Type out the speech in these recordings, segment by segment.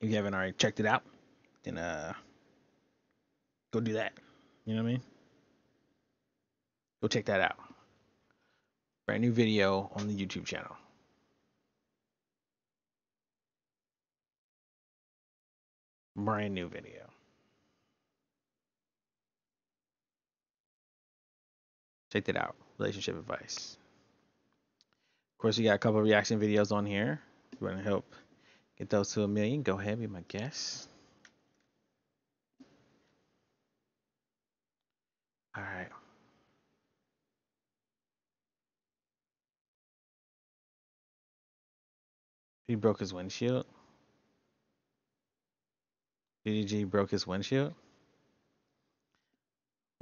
if you haven't already checked it out, then uh, go do that. You know what I mean? Go check that out. Brand new video on the YouTube channel. Brand new video. Check that out. Relationship advice. Of course, you got a couple of reaction videos on here. If you want to help get those to a million, go ahead, my guest. All right. He broke his windshield. DDG broke his windshield.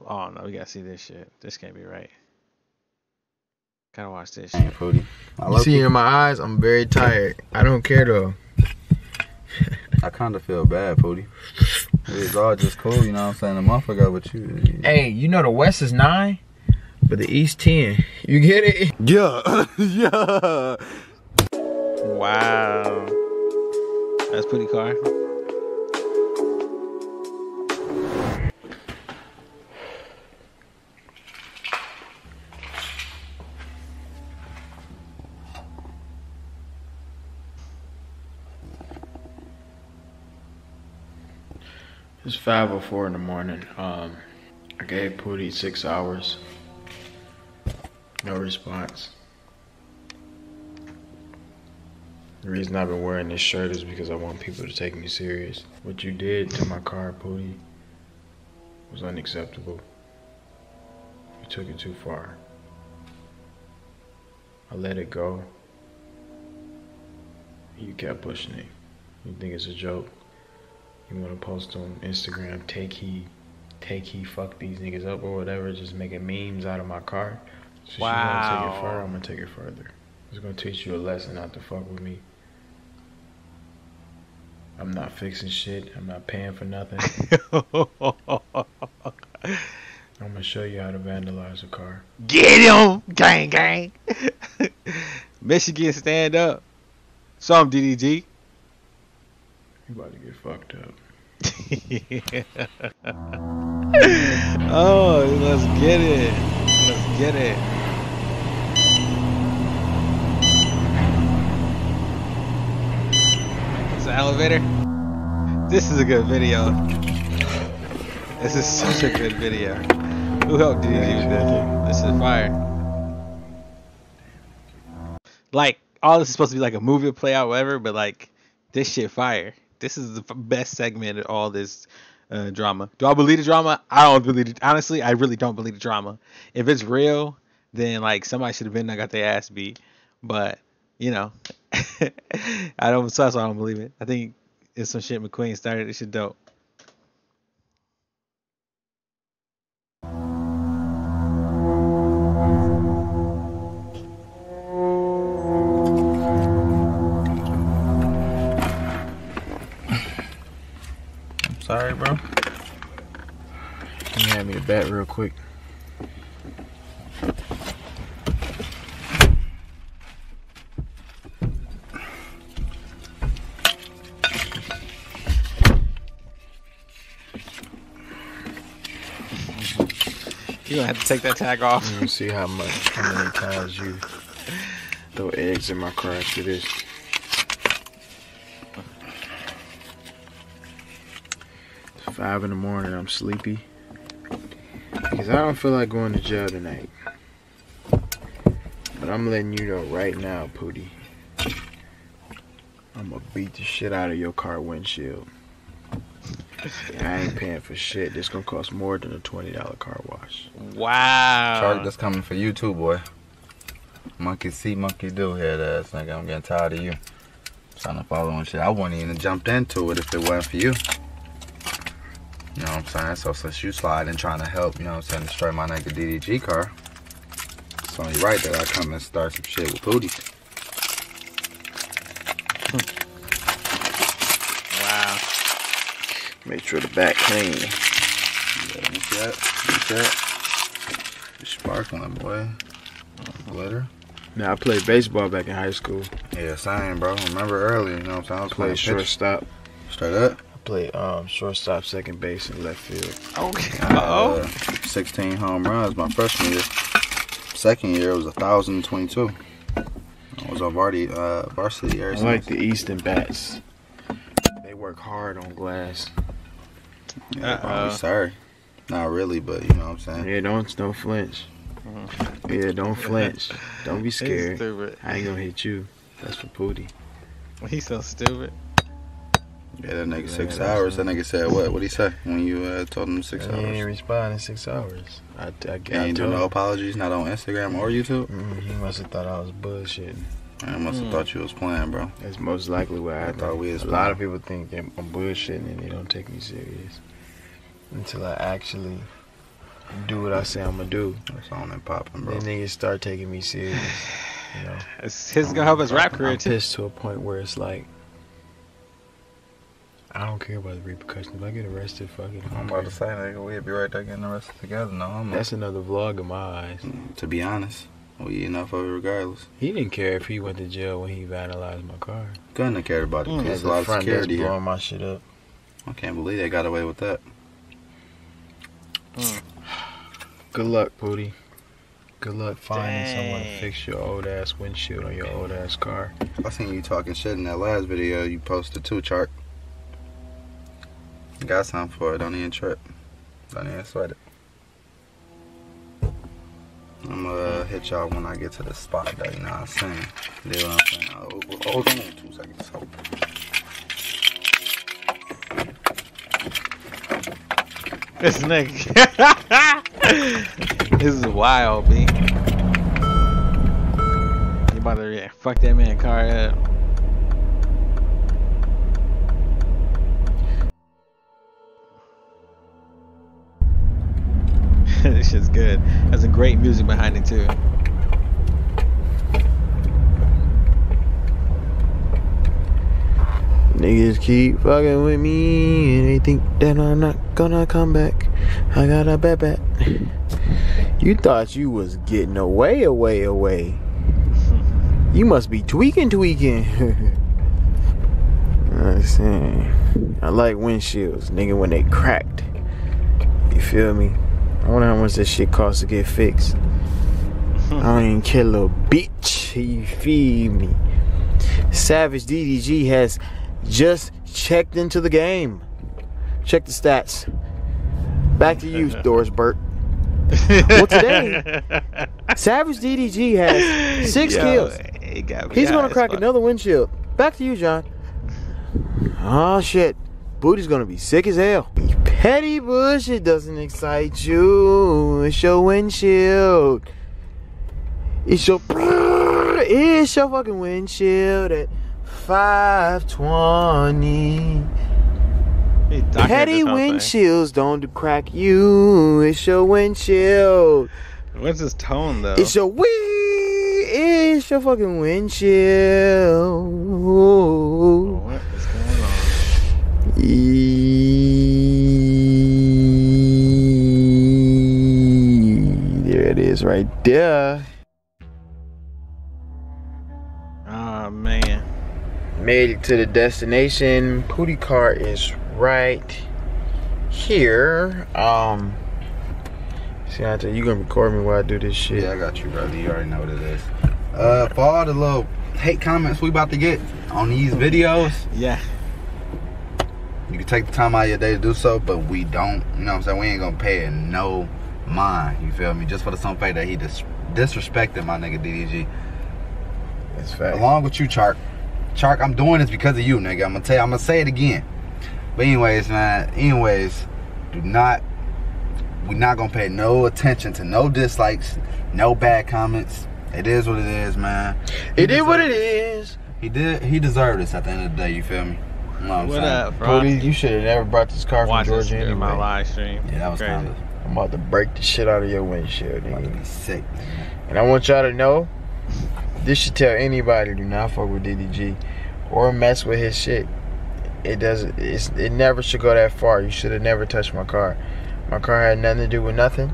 Oh no, we gotta see this shit. This can't be right. Gotta watch this shit. Poudii. I, You see in my eyes, I'm very tired. I don't care though. I kind of feel bad, Poudii. It's all just cool, you know what I'm saying? The motherfucker with you. Hey, you know the West is nine, but the East ten. You get it? Yeah, yeah. Wow. That's pretty car. It's 5:04 in the morning. Um, I gave Poudii six hours. No response. The reason I've been wearing this shirt is because I want people to take me serious. What you did to my car, Poudii, was unacceptable. You took it too far. I let it go. You kept pushing it. You think it's a joke. You want to post on Instagram, take he, take he, fuck these niggas up or whatever, just making memes out of my car. So want to take Wow. it further, I'm gonna take it further. It's gonna teach you a lesson not to fuck with me. I'm not fixing shit. I'm not paying for nothing. I'm gonna show you how to vandalize a car. Get him, gang, gang. Michigan, stand up. Some DDG. You about to get fucked up. oh, let's get it. Let's get it. It's an elevator. This is a good video. This is such a good video. Who helped DDG with this? This is fire. Like, all this is supposed to be like a movie play out, whatever, but like, this shit fire. This is the best segment of all this uh, drama. Do I believe the drama? I don't believe it. Honestly, I really don't believe the drama. If it's real, then like somebody should have been there, got their ass beat. But you know, I don't. So I don't believe it. I think it's some shit McQueen started. This shit dope. Can you hand me the bat real quick? You gonna have to take that tag off. Let me see how much, how many times you throw eggs in my car after this. It's five in the morning. I'm sleepy because I don't feel like going to jail tonight. But I'm letting you know right now, Poudii. I'm gonna beat the shit out of your car windshield. I ain't paying for shit. This gonna cost more than a twenty dollar car wash. Wow. Shark, that's coming for you too, boy. Monkey see, monkey do, head ass nigga. I'm getting tired of you. Trying to follow and shit. I wouldn't even jumped into it if it wasn't for you. You know what I'm saying? So since you slide and trying to help, you know what I'm saying, destroy my nigga DDG car, it's only right that I come and start some shit with Poudii. Wow. Make sure the back clean. Yeah, you see that? See that? It's sparkling, boy. Glitter. Now I played baseball back in high school. Yeah, same, bro. Remember earlier, you know what I'm saying? I was playing shortstop. Straight up. I played um, shortstop, second base, and left field. Okay. I had, Oh. uh, 16 home runs my freshman year. Second year it was 1,022. I was on varsity, uh, varsity ever I since. like the Easton bats. They work hard on glass. Yeah, Uh-oh. sorry. Not really, but you know what I'm saying. Yeah, don't don't flinch. Yeah, don't flinch. Don't be scared. I ain't gonna hit you. That's for Poudii. He's so stupid. Yeah, that nigga Yeah, six that's hours. That nigga said what? What'd he say when you uh, told him six He ain't hours? respond in six hours. I, I, I, He ain't do no apologies, not on Instagram or YouTube. Mm, he must have thought I was bullshitting. I must have Hmm. thought you was playing, bro. That's most likely what happened. thought we was a lot of people think that I'm bullshitting and they don't take me serious until I actually do what I say I'm gonna do. That's on and popping, bro. Then niggas start taking me serious. You know, It's, his gonna help his rap career I'm too. pissed to a point where it's like, I don't care about the repercussions. If I get arrested, fuck it. I I'm don't about to care. say, nigga, we'll be right there getting arrested together. No, I'm That's another vlog in my eyes. To be honest, we enough of it regardless. He didn't care if he went to jail when he vandalized my car. Couldn't have cared about it Mm. because a lot of front security here. blowing my shit up. I can't believe they got away with that. Good luck, Poudii. Good luck finding someone to fix your old ass windshield on your old ass car. I seen you talking shit in that last video you posted too, Chark. Got something for it. Don't even trip. Don't even sweat it. I'm gonna uh, hit y'all when I get to the spot though, you know what I'm saying? You know what I'm saying? Oh, hold on two seconds. Hold. This nigga. this is wild, B. You about to fuck that man car up. Good. Has a great music behind it too. Niggas keep fucking with me and they think that I'm not gonna come back. I got a bad bet. You thought you was getting away, away, away. You must be tweaking, tweaking. I'm saying. I like windshields, nigga, when they cracked. You feel me? I wonder how much this shit costs to get fixed. I don't even care, little bitch. You feed me? Savage DDG has just checked into the game. Check the stats. Back to you, Doris Burke. Well, today, Savage DDG has six Yo, kills. He's gonna crack fuck. another windshield. Back to you, John. Oh shit. Poudii's gonna be sick as hell. Petty bullshit doesn't excite you. It's your windshield. It's your it's your fucking windshield at 520. He doctored Petty thing. Eh? windshields don't crack you. It's your windshield. What's his tone though? It's your wee. It's your fucking windshield. what is going on? There is, right there. Oh man. Made it to the destination. Poudii car is right here. Um, see, I tell you, you gonna record me while I do this shit. Yeah, I got you, brother. You already know what it is. Uh, for all the little hate comments we about to get on these videos, Yeah. you can take the time out of your day to do so, but we don't. You know what I'm saying? We ain't gonna pay it no mind. You feel me? Just for the simple fact that he dis- disrespected my nigga DDG. That's fact. Along with you, Chark. Chark, I'm doing this because of you, nigga. I'm gonna tell you, I'm gonna say it again. But anyways, man, anyways, do not We're not gonna pay no attention to no dislikes, no bad comments. It is what it is, man. He It is what it deserved is. He did he deserved this at the end of the day, you feel me? You know what I'm What up, bro? Poudii, you should have never brought this car from Watch this Georgia in my live stream. Yeah, that was kind of I'm about to break the shit out of your windshield, about to nigga. be sick. And I want y'all to know, this should tell anybody do not fuck with DDG or mess with his shit. It doesn't. It's, it never should go that far. You should have never touched my car. My car had nothing to do with nothing.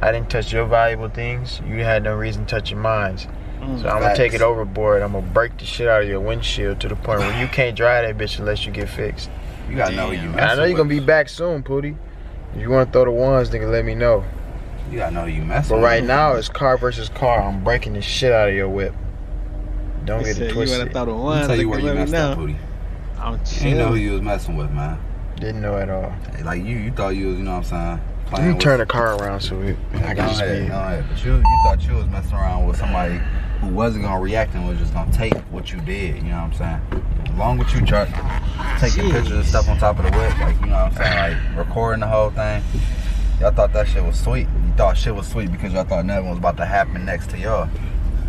I didn't touch your valuable things. You had no reason touching mine. Mm. So I'm gonna take it overboard. I'm gonna break the shit out of your windshield to the point where you can't drive that bitch unless you get fixed. You gotta know who you Damn. I know you're gonna be back soon, Poudii. If you wanna throw the ones, nigga, let me know. You gotta know you messing But right now it's car versus car. I'm breaking the shit out of your whip. Don't He get said it you wanna twisted. throw the Let me one. tell you nigga, where you messed up, know. Poudii. I'm You didn't know who you was messing with, man. Didn't know at all. Hey, Like you, you thought you was, you know what I'm saying? Let Playing me with- turn the car around so it, I Go can just ahead, be. ahead. But you, you thought you was messing around with somebody who wasn't gonna react and was just gonna take what you did. You know what I'm saying? Along with you, Chuck, taking Jeez. pictures and stuff on top of the whip, like you know what I'm saying, like recording the whole thing. Y'all thought that shit was sweet. You thought shit was sweet because y'all thought nothing was about to happen next to y'all.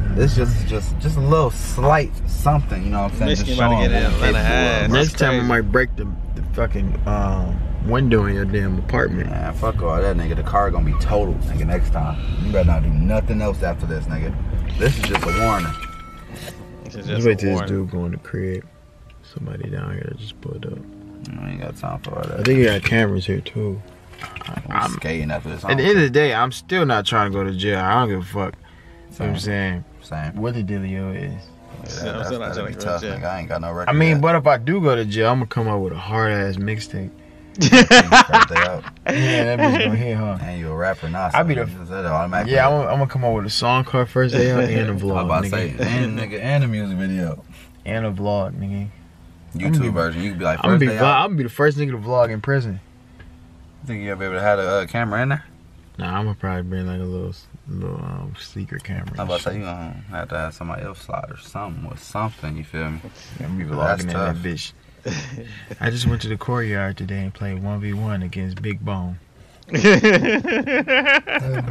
This just, just, just a little slight something. You know what I'm saying? Michigan just about to showing get what in we're Atlanta ass. Next That's time I might break the, the fucking um, window in your damn apartment. Man, fuck all that, nigga. The car gonna be totaled, nigga, next time. You better not do nothing else after this, nigga. This is just a warning. This is Let's just wait a till this dude go in the crib. Somebody down here that just pulled up. I ain't got time for all that. I think you got cameras here too. I'm, I'm- skating after this. At the end of the day, I'm still not trying to go to jail. I don't give a fuck. You know what I'm saying? Same. What the dealio is. I'm Yeah, still that's, not that'd trying be to go tough, nigga. I ain't got no record. I mean, yet. but if I do go to jail, I'm gonna come up with a hard ass mixtape. Start. Yeah, that bitch gonna hit, huh? And you a rapper now? I be the- so that automatically. Yeah, I'm, I'm gonna come up with a song called first day out and a I was vlog, about to say, and nigga, and a music video, And a vlog, nigga. YouTube be- version. You could be like, I'm gonna be. I'm gonna be the first nigga to vlog in prison. Think you ever able to have a uh, camera in there? Nah, I'm gonna probably bring like a little, little um, secret camera. I'm about to say you gonna have to have somebody else slide or something with something. You feel me? I'm gonna be vlogging in that bitch. I just went to the courtyard today and played 1v1 against Big Bone.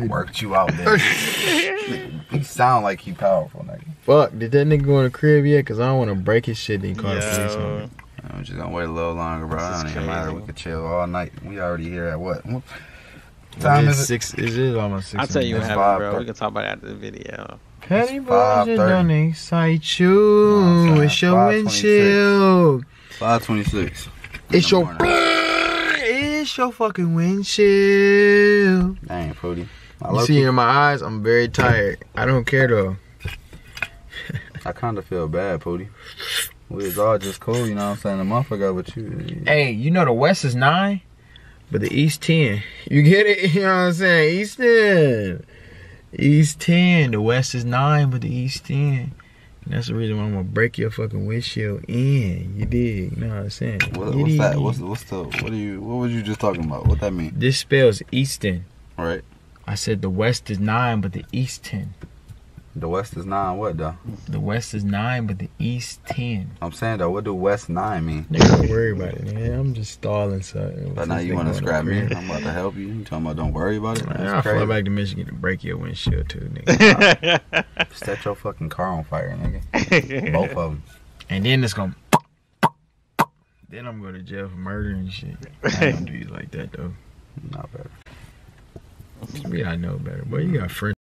Worked you out there. he sound like he powerful, nigga. Fuck, did that nigga go in the crib yet? Cause I don't want to break his shit. Then call the police on Yo, me. I'm just gonna wait a little longer, bro. This It is don't even matter. We could chill all night. We already here at what? What It time is is it? six. It is almost six. I'll tell you what happened, bro. thirty. We can talk about it after the video. Petty It's boys that 5:30. don't excite you. No, I'm saying it's your 5:26. windshield. Five twenty six. It's your. It's your fucking windshield. Dang, Poudii. I, You see key- in my eyes, I'm very tired. I don't care though. I kind of feel bad, Poudii. We was all just cool, you know what I'm saying, a month ago, but you. Hey, you know the West is nine, but the East ten. You get it? You know what I'm saying? East ten. East ten. The West is nine, but the East ten. And that's the reason why I'm gonna break your fucking windshield in. You dig? You know what I'm saying? What, what's that? What's, what's the? What are you? What were you just talking about? What that mean? This spells Easton. Right. I said the West is nine, but the East ten. The West is nine. What though? The West is nine, but the East ten. I'm saying though, what do West nine mean? Nigga, don't worry about it, nigga. I'm just stalling something. But now you want to scrap me? I'm about to help you. You talking about don't worry about it? Man, I'll fly back to Michigan to break your windshield too, nigga. Set your fucking car on fire, nigga. Both of them. and then it's gonna. Then I'm going to jail for murder and shit. I don't do you like that though. Not Me, I know better. Boy, you got French.